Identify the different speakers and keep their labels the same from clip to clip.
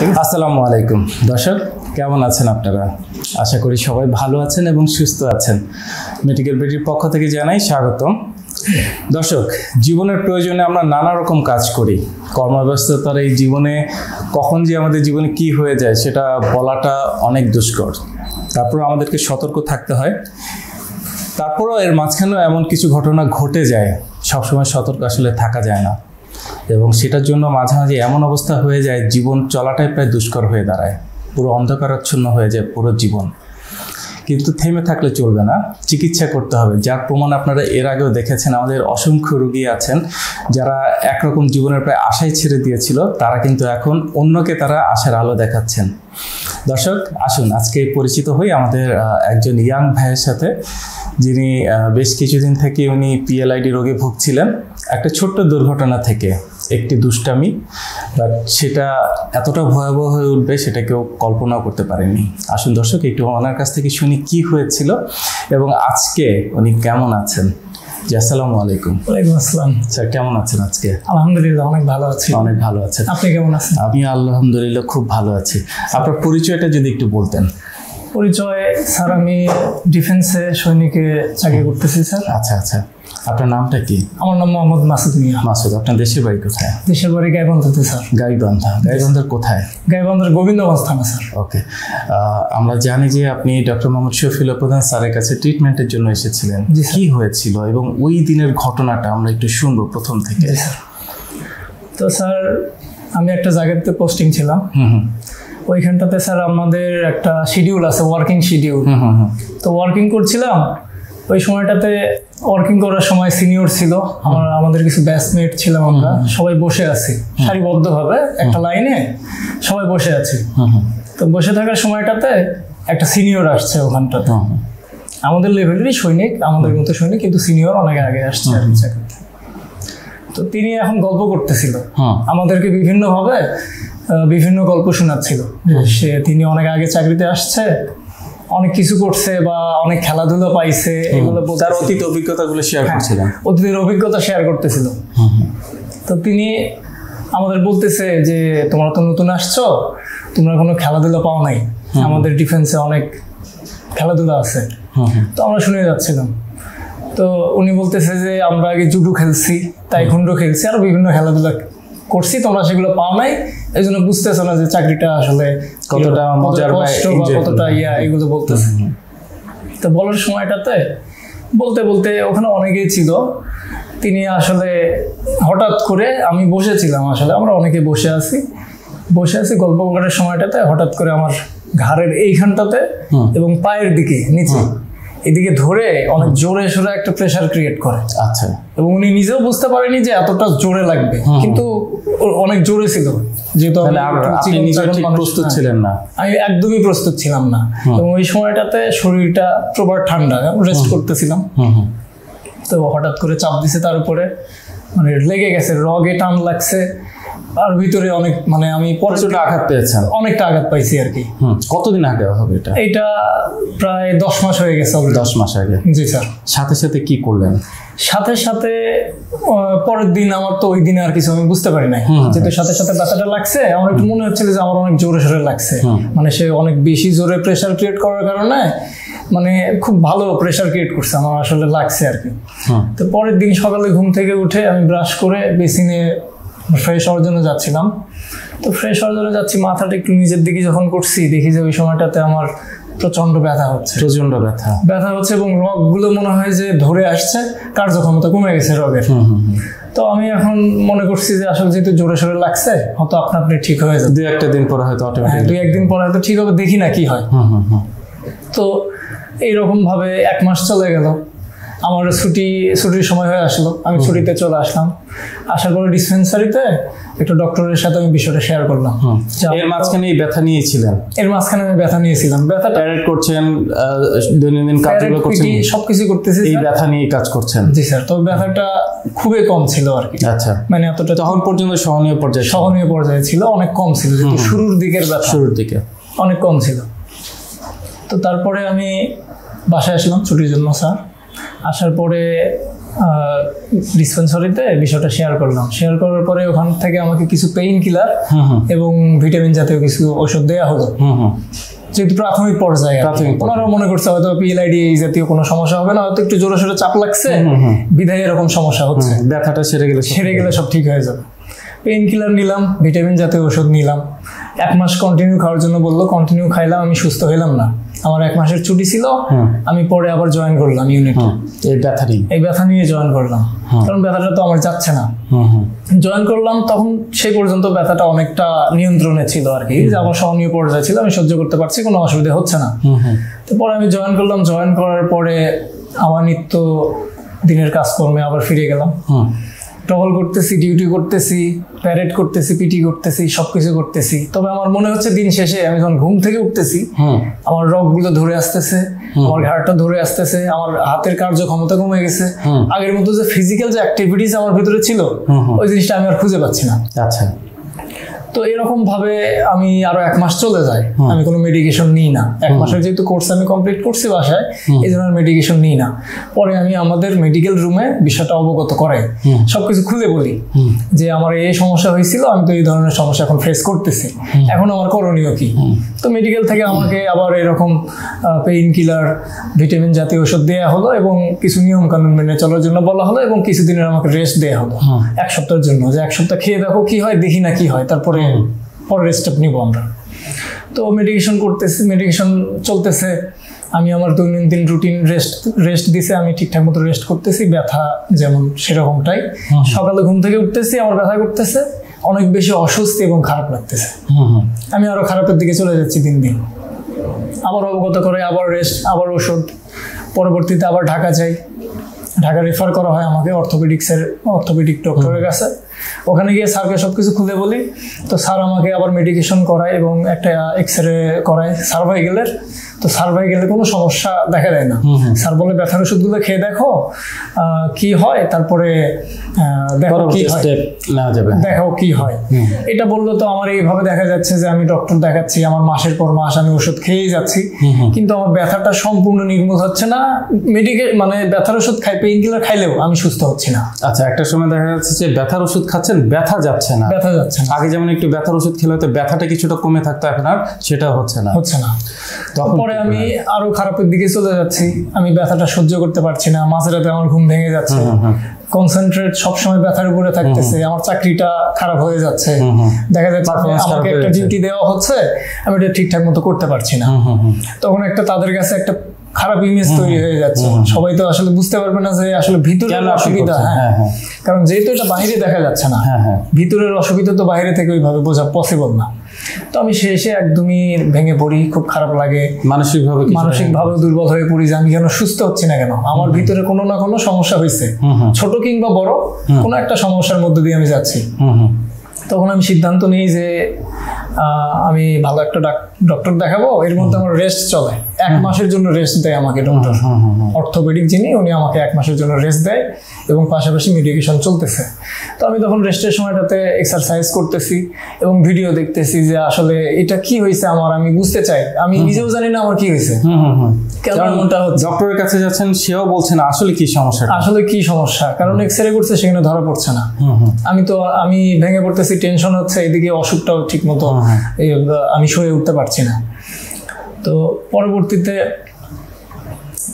Speaker 1: আসসালামু আলাইকুম। দর্শক, কেমন আছেন আপনারা? আশা করি সবাই ভালো আছেন এবং সুস্থ আছেন। মেডিকেল বিডির পক্ষ থেকে জানাই স্বাগতম। দর্শক, জীবনের প্রয়োজনে আমরা নানা রকম কাজ করি। কর্মব্যস্ততার এই জীবনে কখন যে আমাদের জীবনে কি হয়ে যায় সেটা বলাটা অনেক দুষ্কর। তারপর আমাদেরকে সতর্ক থাকতে হয়। তারপরও এর মাঝখানেও এমন কিছু ঘটনা ঘটে যায়। সবসময় সতর্ক আসলে থাকা যায় না। এবং সেটার জন্য মাঝে মাঝে এমন অবস্থা হয়ে যায়, জীবন চলাটাই প্রায় দুষ্কর হয়ে দাঁড়ায়। পুরো অন্ধকারাচ্ছন্ন হয়ে যায় পুরো জীবন। কিন্তু থেমে থাকলে চলবে না, চিকিৎসা করতে হবে। যার প্রমাণ আপনারা এর আগেও দেখেছেন, আমাদের অসংখ্য রুগী আছেন, যারা একরকম জীবনের প্রায় আশাই ছেড়ে দিয়েছিল, তারা কিন্তু এখন অন্যকে তারা আশার আলো দেখাচ্ছেন। দর্শক, আসুন, আজকে পরিচিত হই আমাদের একজন ইয়াং ভাইয়ের সাথে, যিনি বেশ কিছুদিন থেকে উনি পিএলআইডি রোগে ভুগছিলেন। একটা ছোট্ট দুর্ঘটনা থেকে। একটি দুষ্টামি বাট সেটা এতটা ভয়াবহ হয়ে উঠবে সেটা কেউ কল্পনাও করতে পারেনি। আসুন দর্শক একটু ওনার কাছ থেকে শুনি কি হয়েছিল এবং আজকে উনি কেমন আছেন? জি আসসালামু আলাইকুম।
Speaker 2: ওয়ালাইকুম আসসালাম।
Speaker 1: স্যার কেমন আছেন আজকে?
Speaker 2: আলহামদুলিল্লাহ অনেক ভালো আছি।
Speaker 1: অনেক ভালো আছেন।
Speaker 2: আপনি কেমন আছেন?
Speaker 1: আমি আলহামদুলিল্লাহ খুব ভালো আছি। আপনার পরিচয়টা যদি একটু বলতেন।
Speaker 2: পরিচয় স্যার আমি ডিফেন্সে সৈনিকে চাকরি করতেছি স্যার।
Speaker 1: আচ্ছা আচ্ছা। আপনার নামটা কি?
Speaker 2: আমার নাম মোহাম্মদ মাসুদ মিয়া।
Speaker 1: মাসুদ আপনার দেশের বাড়ি কোথায়?
Speaker 2: দেশের বাড়ি গাইবান্ধাতে স্যার।
Speaker 1: গাইবান্ধা। গাইবান্ধার কোথায়?
Speaker 2: গাইবান্ধার গোবিন্দগঞ্জ থানা স্যার।
Speaker 1: ওকে। আমরা জানি যে আপনি ডক্টর মোহাম্মদ শফিউল্লাহ প্রধান স্যারের কাছে ট্রিটমেন্টের জন্য এসেছিলেন। কি হয়েছিল এবং ওই দিনের ঘটনাটা আমরা একটু শুনব প্রথম থেকে।
Speaker 2: তো স্যার আমি একটা জায়গাতে পোস্টিং ছিলাম।
Speaker 1: হুম হুম।
Speaker 2: ওইখানটাতে স্যার আমাদের একটা শিডিউল আছে ওয়ার্কিং শিডিউল
Speaker 1: হুম হুম হুম।
Speaker 2: তো ওয়ার্কিং করছিলাম ওই সময়টাতে ওয়ার্কিং করার সময় সিনিয়র ছিল। আমার আমাদের কিছু ব্যাচমেট ছিলাম আমরা। সবাই বসে আছি। সারিবদ্ধভাবে একটা লাইনে সবাই বসে আছি। তো বসে থাকার সময়টাতে একটা সিনিয়র আসছে ওখানটাতে। আমাদের লেভেলেরই সৈনিক আমাদের মতো সৈনিক কিন্তু সিনিয়র অনেক আগে আসছে আর চাকরিতে তো তিনি এখন গল্প করতেছিল। আমাদেরকে বিভিন্নভাবে বিভিন্ন গল্প শোনাচ্ছিল। সে তিনি অনেক আগে চাকরিতে আসছে অনেক কিছু করছে বা অনেক খেলাধুলা পাইছে এগুলো
Speaker 1: তার। অতীত অভিজ্ঞতাগুলো শেয়ার করছিলেন।
Speaker 2: অতীতের অভিজ্ঞতা শেয়ার করতেছিল। তো তিনি আমাদের বলতেছে যে তোমরা তো নতুন আসছো তোমরা কোনো খেলাধুলা পাও নাই। আমাদের ডিফেন্সে অনেক খেলাধুলা আছে। তো আমরা শুনে যাচ্ছিলাম। তো উনি বলতেছে যে আমরা আগে জুডো খেলছি তাইকুন্ডো খেলছি আর বিভিন্ন খেলাধুলা করছি তোমরা সেগুলো পাও নাই। এই জন্য বুঝতেছো না যে চাকরিটা আসলে
Speaker 1: কতটা মজার
Speaker 2: কষ্ট বা কতটা ইয়া এগুলো বলতেছে। তো বলার সময়টাতে বলতে বলতে ওখানে অনেকেই ছিল। তিনি আসলে হঠাৎ করে আমি বসেছিলাম আসলে আমরা অনেকে বসে আছি। বসে আছি গল্প করার সময়টাতে হঠাৎ করে আমার ঘাড়ের এইখানটাতে এবং পায়ের দিকে নিচে। এদিকে ধরে অনেক জোরে সোরে একটা প্রেশার ক্রিয়েট করে।
Speaker 1: আচ্ছা।
Speaker 2: এবং উনি নিজেও বুঝতে পারেনি যে এতটা জোরে লাগবে। কিন্তু অনেক জোরে ছিল। যেহেতু
Speaker 1: প্রস্তুত। ছিলেন না।
Speaker 2: আমি একদমই প্রস্তুত ছিলাম না। এবং ওই সময়টাতে শরীরটা প্রবার ঠান্ডা রেস্ট করতেছিলাম। তো হঠাৎ করে চাপ দিছে তার উপরে। মানে লেগে গেছে রগে টান লাগছে। আর ভিতরে অনেক মানে আমি পরে
Speaker 1: প্রচুর আঘাত পেয়েছেন।
Speaker 2: অনেকটা আঘাত পাইছি আর কি।
Speaker 1: কতদিন আগে হবে এটা?
Speaker 2: এটা প্রায় দশ মাস হয়ে গেছে।
Speaker 1: দশ মাস আগে।
Speaker 2: জি স্যার।
Speaker 1: সাথে সাথে কি করলেন?
Speaker 2: সাথে সাথে পরের দিন আমার তো ওই দিনে আর কিছু আমি বুঝতে পারি নাই। যেহেতু সাথে সাথে ব্যথাটা লাগছে আমার একটু মনে হচ্ছিল যে আমার অনেক জোরে সোরে লাগছে। মানে সে অনেক বেশি জোরে প্রেশার ক্রিয়েট করার কারণে মানে খুব ভালো প্রেশার ক্রিয়েট করছে আমার আসলে লাগছে আর কি। তো পরের দিন সকালে ঘুম থেকে উঠে আমি ব্রাশ করে বেসিনে ফ্রেশ হওয়ার জন্য যাচ্ছিলাম। তো ফ্রেশ হওয়ার জন্য যাচ্ছি মাথাটা একটু নিজের দিকে যখন করছি দেখি যে ওই সময়টাতে আমার প্রচণ্ড ব্যথা হচ্ছে।
Speaker 1: প্রচণ্ড ব্যথা।
Speaker 2: ব্যথা হচ্ছে এবং রগগুলো মনে হয় যে ধরে আসছে কার্যক্ষমতা কমে গেছে রগের।
Speaker 1: হুম হুম হুম।
Speaker 2: তো আমি এখন মনে করছি যে আসলে যেহেতু জোরে সোরে লাগছে হয়তো আপনা আপনি ঠিক হয়ে যাবে
Speaker 1: দু একটা দিন পরে হয়তো
Speaker 2: হ্যাঁ
Speaker 1: অটোমেটিক
Speaker 2: দুই একদিন পরে হয়তো ঠিক হবে দেখি না কি হয়।
Speaker 1: হুম হুম হুম।
Speaker 2: তো এইরকম ভাবে এক মাস চলে গেল। আমার ছুটি ছুটির সময় হয়ে আসলো। আমি ছুটিতে চলে আসলাম। আসার পরে ডিসপেন্সারিতে একটা ডক্টরের সাথে আমি বিষয়টা শেয়ার করলাম।
Speaker 1: এর মাঝখানে এই ব্যথা নিয়েছিলেন?
Speaker 2: এর মাঝখানে আমি ব্যথা নিয়েছিলাম। ব্যথাটা
Speaker 1: ট্যারেট করছেন দৈনন্দিন কাজগুলো করছেন?
Speaker 2: সবকিছু করতেছি
Speaker 1: এই ব্যথা নিয়ে কাজ করছেন?
Speaker 2: জি স্যার তো ব্যথাটা খুবই কম ছিল আর কি।
Speaker 1: আচ্ছা।
Speaker 2: মানে এতটা
Speaker 1: তখন পর্যন্ত সহনীয় পর্যায়ে
Speaker 2: সহনীয় পর্যায়ে ছিল অনেক কম ছিল যেহেতু শুরুর দিকের ব্যথা।
Speaker 1: শুরুর দিকে।
Speaker 2: অনেক কম ছিল। তো তারপরে আমি বাসায় আসলাম ছুটির জন্য স্যার আসার পরে ডিসপেন্সারিতে বিষয়টা শেয়ার করলাম। শেয়ার করার পরে ওখান থেকে আমাকে কিছু পেইন কিলার এবং ভিটামিন জাতীয় কিছু ওষুধ দেওয়া হলো। যেহেতু প্রাথমিক পর্যায়ে আর কি।
Speaker 1: প্রাথমিক পর্যায়ে।
Speaker 2: ওনারা মনে করছে হয়তো পিএলআইডি এই জাতীয় কোনো সমস্যা হবে না হয়তো একটু জোরে সোরে চাপ লাগছে। বিধায় এরকম সমস্যা হচ্ছে।
Speaker 1: ব্যথাটা সেরে গেলে
Speaker 2: সেরে গেলে সব ঠিক হয়ে যাবে। পেইন কিলার নিলাম ভিটামিন জাতীয় ওষুধ নিলাম। এক মাস কন্টিনিউ খাওয়ার জন্য বলল কন্টিনিউ খাইলাম আমি সুস্থ হইলাম না। আমার এক মাসের ছুটি ছিল আমি পরে আবার জয়েন করলাম ইউনিটে
Speaker 1: হুম, এই ব্যথারই
Speaker 2: এই ব্যথা নিয়ে জয়েন করলাম। কারণ ব্যথাটা তো আমার যাচ্ছে না। জয়েন করলাম তখন সেই পর্যন্ত ব্যথাটা অনেকটা নিয়ন্ত্রণে ছিল আর কি। যে আমার সহনীয় পর্যায়ে ছিল আমি সহ্য করতে পারছি কোনো অসুবিধা হচ্ছে না।
Speaker 1: হুম হুম।
Speaker 2: তো পরে আমি জয়েন করলাম জয়েন করার পরে আমার নিত্য দিনের কাজকর্মে আবার ফিরে গেলাম। টহল করতেছি ডিউটি করতেছি প্যারেড করতেছি পিটি করতেছি সবকিছু করতেছি। তবে আমার মনে হচ্ছে দিন শেষে আমি যখন ঘুম থেকে উঠতেছি আমার রকগুলো ধরে আসতেছে আমার ঘাড়টা ধরে আসতেছে আমার হাতের কার্য ক্ষমতা কমে গেছে। আগের মতো যে ফিজিক্যাল যে অ্যাক্টিভিটিস আমার ভিতরে ছিল। ওই জিনিসটা আমি আর খুঁজে পাচ্ছি না।
Speaker 1: আচ্ছা।
Speaker 2: তো এরকম ভাবে আমি আরও এক মাস চলে যাই আমি কোনো মেডিকেশন নিই না। এক মাসের যেহেতু কোর্স আমি কমপ্লিট করছি বাসায় এই জন্য মেডিকেশন নিই না। পরে আমি আমাদের মেডিকেল রুমে বিষয়টা অবগত করাই। সবকিছু খুলে বলি যে আমার এই সমস্যা হয়েছিল আমি তো এই ধরনের সমস্যা এখন ফেস করতেছি। এখন আমার করণীয় কি? তো মেডিকেল থেকে আমাকে আবার এরকম পেইন কিলার ভিটামিন জাতীয় ওষুধ দেওয়া হলো এবং কিছু নিয়ম কানুন মেনে চলার জন্য বলা হলো এবং কিছুদিনের আমাকে রেস্ট দেওয়া হলো। এক সপ্তাহের জন্য যে এক সপ্তাহ খেয়ে দেখো কি হয় দেখি না কি হয়। তারপরে পরের স্টেপ নিব আমরা। তো মেডিকেশন করতেছি মেডিকেশন চলতেছে। আমি আমার দৈনন্দিন রুটিন রেস্ট রেস্ট দিছে আমি ঠিকঠাক মতো রেস্ট করতেছি ব্যথা যেমন সেরকমটাই। সকালে ঘুম থেকে উঠতেছি আমার ব্যথা করতেছে অনেক বেশি অস্বস্তি এবং খারাপ লাগতেছে।
Speaker 1: হুম হুম।
Speaker 2: আমি আরও খারাপের দিকে চলে যাচ্ছি দিন দিন। আবার অবগত করে আবার রেস্ট আবার ওষুধ পরবর্তীতে আবার ঢাকা যাই। ঢাকা রেফার করা হয় আমাকে অর্থোপেডিক্সের অর্থোপেডিক ডক্টরের কাছে। ওখানে গিয়ে স্যারকে সব কিছু খুলে বলি। তো স্যার আমাকে আবার মেডিকেশন করায় এবং একটা এক্স রে করায় সার্ভাইকেলের তো সার্ভাইকেলে কোনো সমস্যা দেখা দেয় না। স্যার বলে ব্যথার ওষুধগুলো খেয়ে দেখো কি হয় তারপরে দেখো কি হয়। কি হয়। এটা বলল তো আমার এইভাবে দেখা যাচ্ছে যে আমি ডক্টর দেখাচ্ছি আমার মাসের পর মাস আমি ওষুধ খেয়েই যাচ্ছি। কিন্তু আমার ব্যথাটা সম্পূর্ণ নির্মূল হচ্ছে না। মেডিকেল মানে ব্যথার ওষুধ খাই পেইন কিলার খাইলেও আমি সুস্থ হচ্ছি না।
Speaker 1: আচ্ছা একটা সময় দেখা যাচ্ছে যে ব্যথার ওষুধ খাচ্ছেন ব্যথা যাচ্ছে না।
Speaker 2: ব্যথা যাচ্ছে না।
Speaker 1: আগে যেমন একটু ব্যথার ওষুধ খেলে হয়তো ব্যথাটা কিছুটা কমে থাকতো এখন আর সেটা হচ্ছে না।
Speaker 2: হচ্ছে না।
Speaker 1: তখন
Speaker 2: পরে আমি আরও খারাপের দিকে চলে যাচ্ছি। আমি ব্যথাটা সহ্য করতে পারছি না মাঝরাতে আমার ঘুম ভেঙে যাচ্ছে। কনসেন্ট্রেট সবসময় ব্যথার উপরে থাকতেছে আমার চাকরিটা খারাপ হয়ে যাচ্ছে। দেখা যাচ্ছে আমি- আমাকে একটা ডিউটি দেওয়া হচ্ছে আমি এটা ঠিকঠাক মতো করতে পারছি না। তখন একটা তাদের কাছে একটা খারাপ ইমেজ তৈরি হয়ে যাচ্ছে। সবাই তো আসলে বুঝতে পারবে না যে আসলে ভিতরের অসুবিধা হ্যাঁ।
Speaker 1: হ্যাঁ হ্যাঁ।
Speaker 2: কারণ যেহেতু এটা বাইরে দেখা যাচ্ছে না
Speaker 1: হ্যাঁ
Speaker 2: ভিতরের অসুবিধা তো বাইরে থেকে ওইভাবে বোঝা পসিবল না। তো আমি শেষে একদমই ভেঙে পড়ি খুব খারাপ লাগে।
Speaker 1: মানসিকভাবে কিছুটা-
Speaker 2: মানসিক ভাবে দুর্বল হয়ে পড়ি যে আমি কেন সুস্থ হচ্ছি না কেন? আমার ভিতরে কোনো না কোনো সমস্যা হয়েছে ছোট কিংবা বড় কোনো একটা সমস্যার মধ্যে দিয়ে আমি যাচ্ছি। তখন আমি সিদ্ধান্ত নিই যে আমি ভালো একটা ডক্টর দেখাবো এর মধ্যে আমার রেস্ট চলে। এক মাসের জন্য রেস্ট দেয় আমাকে ডক্টর অর্থোপেডিক যিনি উনি আমাকে এক মাসের জন্য রেস্ট দেয় এবং পাশাপাশি মেডিকেশন চলতেছে। তো আমি তখন রেস্টের সময়টাতে এক্সারসাইজ করতেছি এবং ভিডিও দেখতেছি যে আসলে এটা কি হয়েছে আমার আমি বুঝতে চাই। আমি নিজেও জানি না আমার কি হয়েছে।
Speaker 1: হুম হুম হুম
Speaker 2: কেন
Speaker 1: কারণ
Speaker 2: এমনটা হচ্ছে?
Speaker 1: ডক্টরের কাছে যাচ্ছেন সেও বলছেন আসলে কি সমস্যা
Speaker 2: আসলে কি সমস্যা? কারণ এক্সরে করছে সেখানে ধরা পড়ছে না।
Speaker 1: হুম হুম।
Speaker 2: আমি তো আমি ভেঙে পড়তেছি টেনশন হচ্ছে এদিকে অসুখটাও ঠিক মতো আমি সয়ে উঠতে পারছি না। তো পরবর্তীতে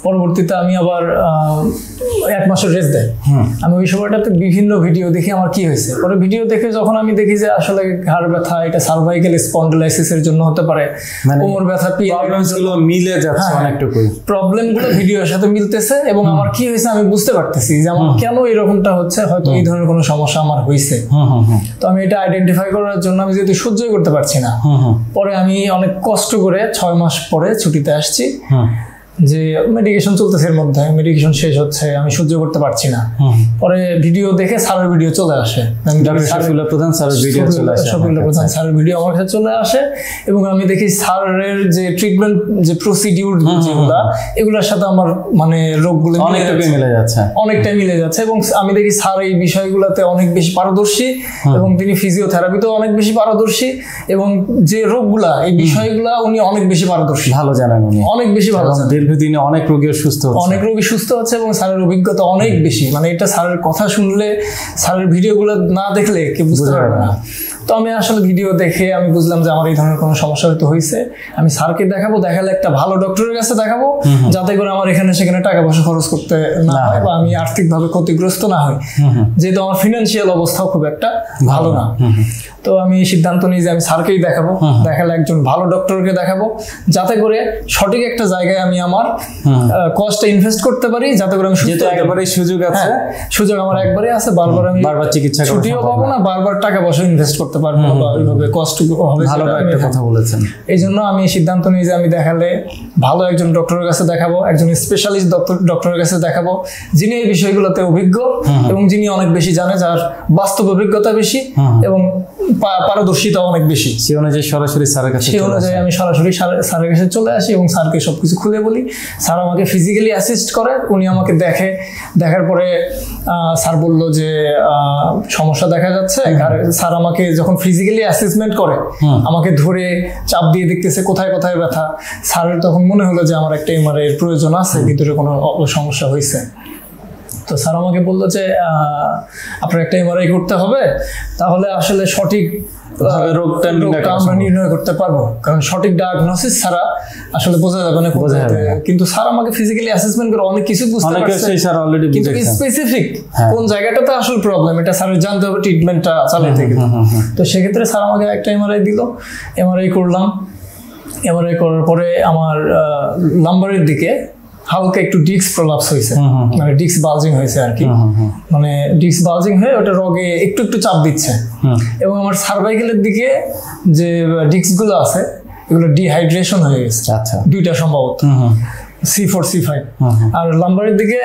Speaker 2: পরবর্তীতে আমি আবার এক মাসের রেস্ট দেয়। আমি ওই সময়টাতে বিভিন্ন ভিডিও দেখি আমার কি হয়েছে। পরে ভিডিও দেখে যখন আমি দেখি যে আসলে ঘাড় ব্যথা এটা সার্ভাইকেল স্পন্ডলাইসিস এর জন্য হতে পারে
Speaker 1: মানে
Speaker 2: কোমর ব্যথা
Speaker 1: প্রবলেমসগুলো মিলে যাচ্ছে
Speaker 2: হ্যাঁ।
Speaker 1: অনেকটুকুই।
Speaker 2: প্রবলেমগুলো ভিডিওর সাথে মিলতেছে এবং আমার কি হয়েছে আমি বুঝতে পারতেছি যে আমার কেন এরকমটা হচ্ছে হয়তো এই ধরনের কোনো সমস্যা আমার হয়েছে। তো আমি এটা আইডেন্টিফাই করার জন্য আমি যেহেতু সহ্যই করতে পারছি না। পরে আমি অনেক কষ্ট করে ছয় মাস পরে ছুটিতে আসছি। যে মেডিকেশন চলতেছে এর মধ্যে মেডিকেশন শেষ হচ্ছে আমি সহ্য করতে পারছি না। পরে ভিডিও দেখে স্যারের ভিডিও চলে আসে।
Speaker 1: প্রধান স্যারের ভিডিও চলে আসে
Speaker 2: প্রধান স্যারের ভিডিও আমার কাছে চলে আসে এবং আমি দেখি স্যারের যে ট্রিটমেন্ট যে প্রসিডিউর যেগুলা এগুলোর সাথে আমার মানে রোগগুলো মিলে যাচ্ছে।
Speaker 1: মিলে যাচ্ছে।
Speaker 2: অনেকটা মিলে যাচ্ছে এবং আমি দেখি স্যার এই বিষয়গুলোতে অনেক বেশি পারদর্শী এবং তিনি ফিজিওথেরাপিতেও অনেক বেশি পারদর্শী এবং যে রোগগুলা এই বিষয়গুলা উনি অনেক বেশি পারদর্শী।
Speaker 1: ভালো জানেন উনি।
Speaker 2: অনেক বেশি ভালো জানেন।
Speaker 1: দীর্ঘদিনে অনেক রোগীও সুস্থ হচ্ছে।
Speaker 2: অনেক রোগী সুস্থ হচ্ছে এবং স্যারের অভিজ্ঞতা অনেক বেশি। মানে এটা স্যারের কথা শুনলে স্যারের ভিডিওগুলো না দেখলে কি বুঝতে পারবে না। তো আমি আসলে ভিডিও দেখে আমি বুঝলাম যে আমার এই ধরনের কোনো সমস্যা হয়তো হয়েছে। আমি স্যারকে দেখাবো দেখালে একটা ভালো ডক্টরের কাছে দেখাবো যাতে করে আমার এখানে সেখানে টাকা পয়সা খরচ করতে না
Speaker 1: না
Speaker 2: হয় বা আমি আর্থিকভাবে ক্ষতিগ্রস্ত না হই। যেহেতু আমার ফিনান্সিয়াল অবস্থাও খুব একটা ভালো না। তো আমি সিদ্ধান্ত নিই যে আমি স্যারকেই দেখাবো। দেখালে একজন ভালো ডক্টরকে দেখাবো। যাতে করে সঠিক একটা জায়গায় আমি আমার কস্টটা ইনভেস্ট করতে পারি যাতে করে আমি সুস্থ।
Speaker 1: একেবারেই সুযোগ আছে।
Speaker 2: হ্যাঁ, সুযোগ আমার একবারই আছে। বারবার আমি
Speaker 1: বারবার চিকিৎসা
Speaker 2: ছুটিও পাবো না বারবার টাকা পয়সা ইনভেস্ট করতে পারব না বা ওইভাবে কষ্ট হবে
Speaker 1: ভালো একটা কথা বলেছেন।
Speaker 2: এই জন্য আমি সিদ্ধান্ত নিই যে আমি দেখালে ভালো একজন ডক্টরের কাছে দেখাবো একজন স্পেশালিস্ট ডক্টর ডক্টরের কাছে দেখাবো যিনি এই বিষয়গুলোতে অভিজ্ঞ এবং যিনি অনেক বেশি জানে যার বাস্তব অভিজ্ঞতা বেশি এবং পারদর্শিতা অনেক বেশি।
Speaker 1: সে অনুযায়ী সরাসরি স্যারের কাছে চলে
Speaker 2: অনুযায়ী আমি সরাসরি স্যারের কাছে চলে আসি এবং স্যারকে সবকিছু খুলে বলি। স্যার আমাকে ফিজিক্যালি অ্যাসিস্ট করে উনি আমাকে দেখে। দেখার পরে স্যার বলল যে সমস্যা দেখা যাচ্ছে। আর স্যার আমাকে যখন ফিজিক্যালি অ্যাসেসমেন্ট করে আমাকে ধরে চাপ দিয়ে দেখতেছে কোথায় কোথায় ব্যথা। স্যারের তখন মনে হলো যে আমার একটা এমআরআই এর প্রয়োজন আছে ভিতরে কোনো সমস্যা হয়েছে তো স্যার আমাকে বলল যে আপনার একটা এমআরআই করতে হবে তাহলে আসলে সঠিক
Speaker 1: রোগটা
Speaker 2: আমরা নির্ণয় করতে পারব। কারণ সঠিক ডায়াগনোসিস ছাড়া আসলে বোঝা যাবে না
Speaker 1: বোঝা যাবে
Speaker 2: কিন্তু স্যার আমাকে ফিজিক্যালি অ্যাসেসমেন্ট করে অনেক কিছু বুঝতে পারছে।
Speaker 1: স্যার অলরেডি
Speaker 2: কিন্তু স্পেসিফিক
Speaker 1: হ্যাঁ।
Speaker 2: কোন জায়গাটাতে আসলে প্রবলেম এটা স্যারের জানতে হবে ট্রিটমেন্টটা চালাতে গেলে তো সেক্ষেত্রে স্যার আমাকে একটা এমআরআই দিল। এমআরআই করলাম। এমআরআই করার পরে আমার লাম্বারের দিকে হালকা একটু ডিস্ক প্রলাপস হয়েছে। মানে ডিস্ক বালজিং হয়েছে আর কি। মানে ডিস্ক বালজিং হয়ে ওটা রগে একটু একটু চাপ দিচ্ছে। এবং আমার সার্ভাইকেলের দিকে যে ডিস্কগুলো আছে এগুলো ডিহাইড্রেশন হয়ে গেছে।
Speaker 1: আচ্ছা
Speaker 2: দুইটা সম্ভবত। সি ফোর সি ফাইভ আর লাম্বারের দিকে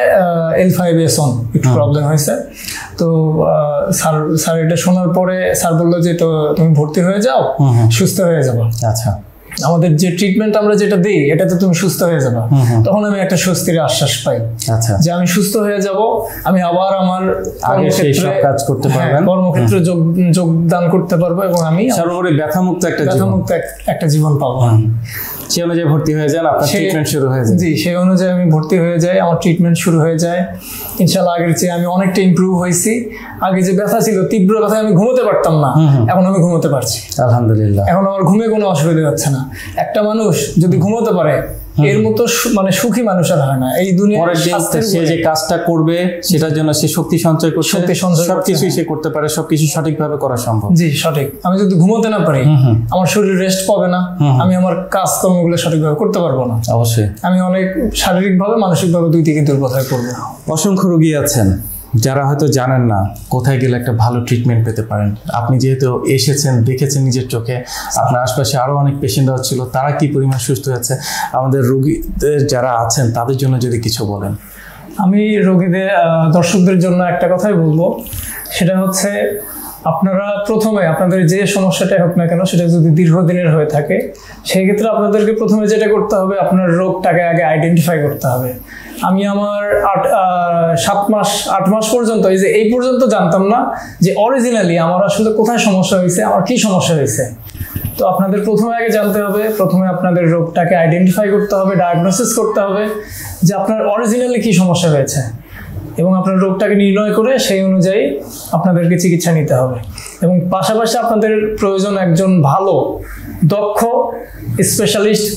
Speaker 2: এল ফাইভ এস অন একটু প্রবলেম হয়েছে। তো স্যার স্যার এটা শোনার পরে স্যার বলল যে তো তুমি ভর্তি হয়ে যাও সুস্থ হয়ে যাব।
Speaker 1: আচ্ছা।
Speaker 2: আমাদের যে ট্রিটমেন্ট আমরা যেটা দিই এটাতে তুমি সুস্থ হয়ে যাবে। তখন আমি একটা স্বস্তির আশ্বাস পাই।
Speaker 1: আচ্ছা।
Speaker 2: যে আমি সুস্থ হয়ে যাব আমি আবার আমার
Speaker 1: আগে কাজ করতে
Speaker 2: হ্যাঁ,
Speaker 1: পারবেন।
Speaker 2: কর্মক্ষেত্রে যোগ যোগদান করতে পারব এবং আমি
Speaker 1: সর্বোপরি ব্যথামুক্ত একটা
Speaker 2: ব্যথামুক্ত একটা জীবন পাবো।
Speaker 1: সে অনুযায়ী ভর্তি হয়ে যান আপনার ট্রিটমেন্ট শুরু হয়ে যায়।
Speaker 2: জি সেই অনুযায়ী আমি ভর্তি হয়ে যাই আমার ট্রিটমেন্ট শুরু হয়ে যায়। ইনশাল্লাহ আগের চেয়ে আমি অনেকটা ইমপ্রুভ হয়েছি। আগে যে ব্যথা ছিল তীব্র ব্যথায় আমি ঘুমোতে পারতাম না। এখন আমি ঘুমোতে পারছি।
Speaker 1: আলহামদুলিল্লাহ।
Speaker 2: এখন আমার ঘুমে কোনো অসুবিধা হচ্ছে না। একটা মানুষ যদি ঘুমোতে পারে এর মতো মানে সুখী মানুষ আর হয় না। এই দুনিয়ার
Speaker 1: সে যে কাজটা করবে সেটার জন্য সে শক্তি সঞ্চয় করছে
Speaker 2: শক্তি সঞ্চয় করছে,
Speaker 1: সবকিছুই সে করতে পারে সবকিছু সঠিকভাবে করা সম্ভব।
Speaker 2: জি সঠিক। আমি যদি ঘুমোতে না পারি আমার শরীর রেস্ট পাবে না আমি আমার কাজকর্মগুলো সঠিকভাবে করতে পারব না।
Speaker 1: অবশ্যই।
Speaker 2: আমি অনেক শারীরিকভাবে মানসিকভাবে দুই দিকে দুর্বল হয়ে পড়ব
Speaker 1: অসংখ্য রোগী আছেন। যারা হয়তো জানেন না, কোথায় গেলে একটা ভালো ট্রিটমেন্ট পেতে পারেন। আপনি যেহেতু এসেছেন, দেখেছেন নিজের চোখে, আপনার আশপাশে আরও অনেক পেশেন্টরা ছিল, তারা কি পরিমাণ সুস্থ হয়েছে আমাদের রুগীদের যারা আছেন, তাদের জন্য যদি কিছু বলেন।
Speaker 2: আমি রোগীদের দর্শকদের জন্য একটা কথাই বলব। সেটা হচ্ছে, আপনারা প্রথমে আপনাদের যে সমস্যাটাই হোক না কেন, সেটা যদি দীর্ঘদিনের হয়ে থাকে, সেই ক্ষেত্রে আপনাদেরকে প্রথমে যেটা করতে হবে, আপনার রোগটাকে আগে আইডেন্টিফাই করতে হবে। আমি আমার আট সাত মাস, আট মাস পর্যন্ত, এই যে এই পর্যন্ত জানতাম না যে অরিজিনালি আমার আসলে কোথায় সমস্যা হয়েছে, আমার কি সমস্যা হয়েছে। তো আপনাদের প্রথমে আগে জানতে হবে, প্রথমে আপনাদের রোগটাকে আইডেন্টিফাই করতে হবে ডায়াগনোসিস করতে হবে যে আপনার অরিজিনালি কি সমস্যা হয়েছে এবং আপনার রোগটাকে নির্ণয় করে সেই অনুযায়ী আপনাদেরকে চিকিৎসা নিতে হবে। এবং পাশাপাশি আপনাদের প্রয়োজন একজন ভালো দক্ষ স্পেশালিস্ট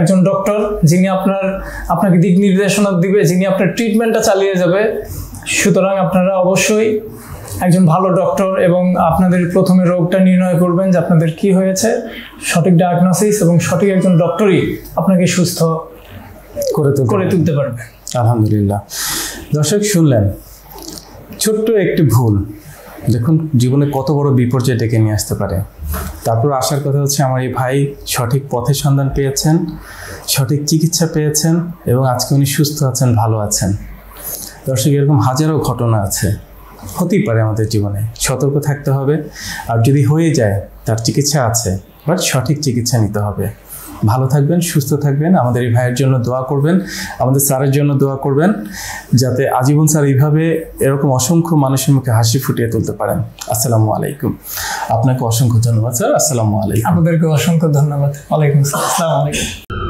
Speaker 2: একজন ডক্টর যিনি আপনার আপনাকে দিক নির্দেশনা দিবে যিনি আপনার ট্রিটমেন্টটা চালিয়ে যাবে। সুতরাং আপনারা অবশ্যই একজন ভালো ডক্টর এবং আপনাদের প্রথমে রোগটা নির্ণয় করবেন যে আপনাদের কি হয়েছে সঠিক ডায়াগনোসিস এবং সঠিক একজন ডক্টরই আপনাকে সুস্থ
Speaker 1: করে তো
Speaker 2: করে তুলতে পারবে।
Speaker 1: আলহামদুলিল্লাহ। দর্শক শুনলেন ছোট্ট একটি ভুল। দেখুন জীবনে কত বড় বিপর্যয় ডেকে নিয়ে আসতে পারে। তারপর আসার কথা হচ্ছে আমার এই ভাই সঠিক পথের সন্ধান পেয়েছেন, সঠিক চিকিৎসা পেয়েছেন এবং আজকে উনি সুস্থ আছেন, ভালো আছেন। দর্শক, এরকম হাজারো ঘটনা আছে, হতেই পারে আমাদের জীবনে। সতর্ক থাকতে হবে, আর যদি হয়ে যায়, তার চিকিৎসা আছে বাট সঠিক চিকিৎসা নিতে হবে। ভালো থাকবেন, সুস্থ থাকবেন, আমাদের এই ভাইয়ের জন্য দোয়া করবেন, আমাদের স্যারের জন্য দোয়া করবেন, যাতে আজীবন স্যার এইভাবে এরকম অসংখ্য মানুষের মুখে হাসি ফুটিয়ে তুলতে পারেন। আসসালামু আলাইকুম। আপনাকে অসংখ্য ধন্যবাদ স্যার। আসসালামু আলাইকুম।
Speaker 2: আপনাদেরকে অসংখ্য ধন্যবাদ। ওয়ালাইকুম আসসালাম আলাইকুম।